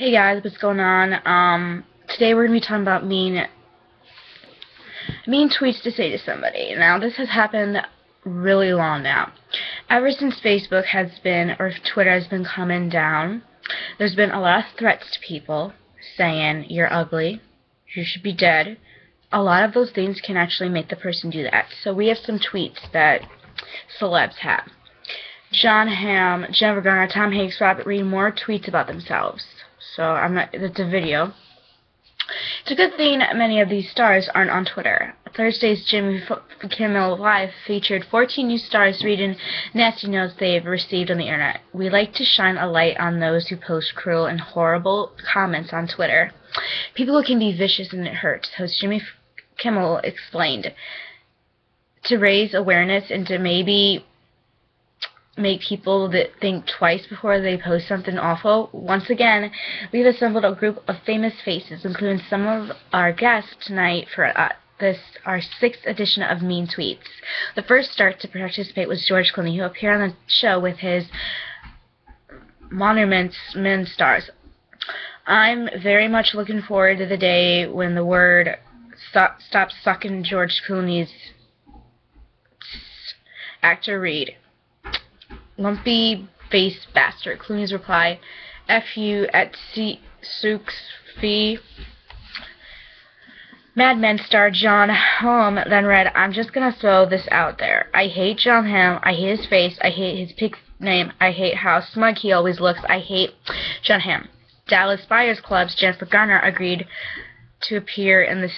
Hey guys, what's going on? Um, today we're gonna be talking about mean, mean tweets to say to somebody. Now this has happened really long now. Ever since Facebook has been, or Twitter has been coming down, there's been a lot of threats to people saying you're ugly, you should be dead. A lot of those things can actually make the person do that. So we have some tweets that celebs have. John Hamm, Jennifer Garner, Tom Hanks, Robert Reed, more tweets about themselves so I'm not. It's a video. It's a good thing many of these stars aren't on Twitter. Thursday's Jimmy Kimmel Live featured 14 new stars reading nasty notes they've received on the internet. We like to shine a light on those who post cruel and horrible comments on Twitter. People can be vicious and it hurts, host Jimmy Kimmel explained. To raise awareness and to maybe make people that think twice before they post something awful. Once again, we've assembled a group of famous faces, including some of our guests tonight for uh, this our sixth edition of Mean Tweets. The first start to participate was George Clooney, who appeared on the show with his Monuments Men stars. I'm very much looking forward to the day when the word stop, stops sucking George Clooney's actor Reed lumpy face bastard. Clooney's reply, F you at C Sooks fee. Mad Men star John Hamm then read, I'm just gonna throw this out there. I hate John Hamm. I hate his face. I hate his pig name. I hate how smug he always looks. I hate John Hamm. Dallas Buyers Club's Jennifer Garner agreed to appear in this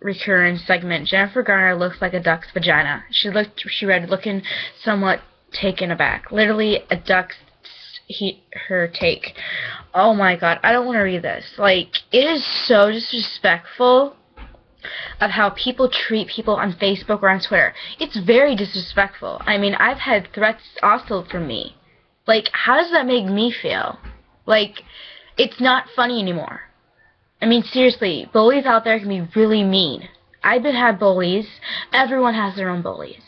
recurring segment. Jennifer Garner looks like a duck's vagina. She looked, she read, looking somewhat taken aback. Literally a duck's he her take. Oh my god, I don't want to read this. Like it is so disrespectful of how people treat people on Facebook or on Twitter. It's very disrespectful. I mean, I've had threats also from me. Like, how does that make me feel? Like, it's not funny anymore. I mean, seriously, bullies out there can be really mean. I've been had bullies. Everyone has their own bullies.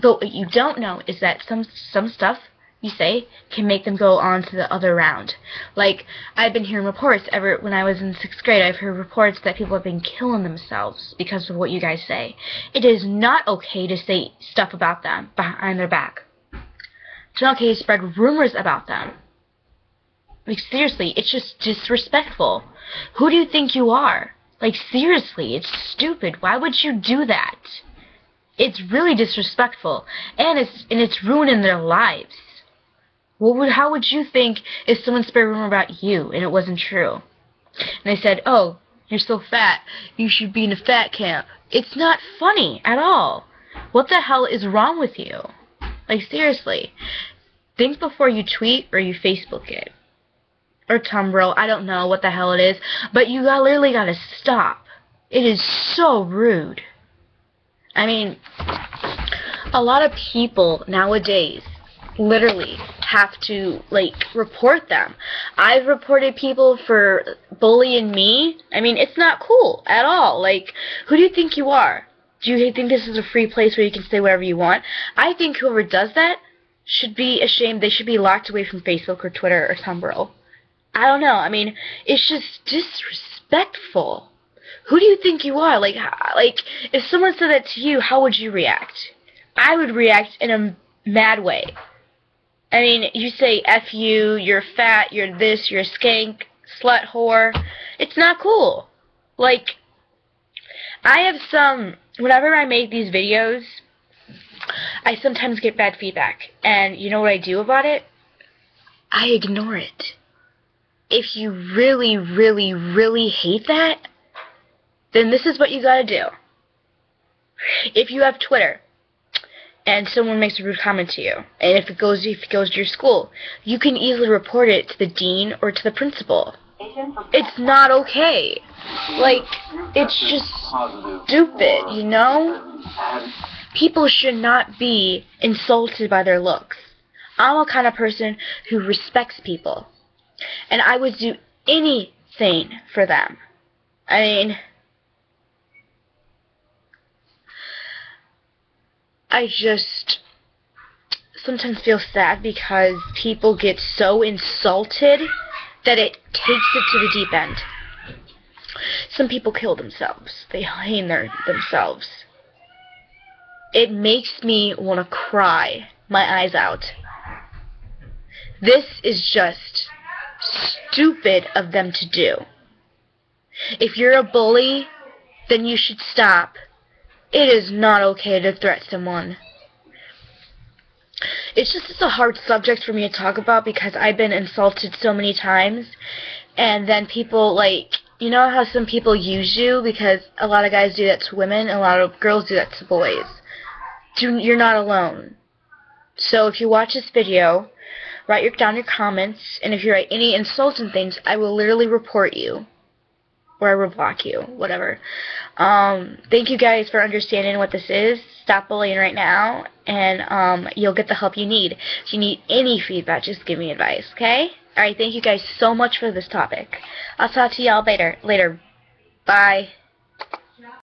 But what you don't know is that some some stuff you say can make them go on to the other round. Like I've been hearing reports ever when I was in sixth grade. I've heard reports that people have been killing themselves because of what you guys say. It is not okay to say stuff about them behind their back. It's not okay to spread rumors about them. Like seriously, it's just disrespectful. Who do you think you are? Like seriously, it's stupid. Why would you do that? It's really disrespectful, and it's and it's ruining their lives. What would how would you think if someone spread a rumor about you and it wasn't true? And they said, "Oh, you're so fat. You should be in a fat camp." It's not funny at all. What the hell is wrong with you? Like seriously, think before you tweet or you Facebook it or Tumblr. I don't know what the hell it is, but you got, literally got to stop. It is so rude. I mean, a lot of people nowadays literally have to like report them. I've reported people for bullying me. I mean, it's not cool at all. Like, who do you think you are? Do you think this is a free place where you can say whatever you want? I think whoever does that should be ashamed. They should be locked away from Facebook or Twitter or Tumblr. I don't know. I mean, it's just disrespectful who do you think you are? Like, like if someone said that to you, how would you react? I would react in a mad way. I mean, you say F you, you're fat, you're this, you're a skank, slut whore. It's not cool. Like, I have some, whenever I make these videos, I sometimes get bad feedback. And you know what I do about it? I ignore it. If you really, really, really hate that, then this is what you gotta do. If you have Twitter and someone makes a rude comment to you, and if it goes if it goes to your school, you can easily report it to the dean or to the principal. It's not okay. Like it's just stupid, you know? People should not be insulted by their looks. I'm a kind of person who respects people. And I would do anything for them. I mean, I just sometimes feel sad because people get so insulted that it takes it to the deep end. Some people kill themselves. They hang their, themselves. It makes me want to cry my eyes out. This is just stupid of them to do. If you're a bully, then you should stop. It is not okay to threat someone. It's just it's a hard subject for me to talk about because I've been insulted so many times and then people like you know how some people use you because a lot of guys do that to women, and a lot of girls do that to boys. Do, you're not alone. So if you watch this video, write your, down your comments, and if you write any insulting things, I will literally report you. Or I will block you, whatever. Um, thank you guys for understanding what this is. Stop bullying right now, and um, you'll get the help you need. If you need any feedback, just give me advice, okay? Alright, thank you guys so much for this topic. I'll talk to y'all later. Later. Bye.